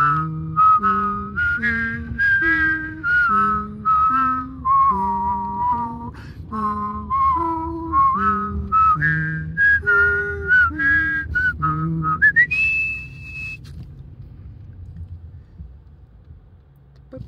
Bye. boop.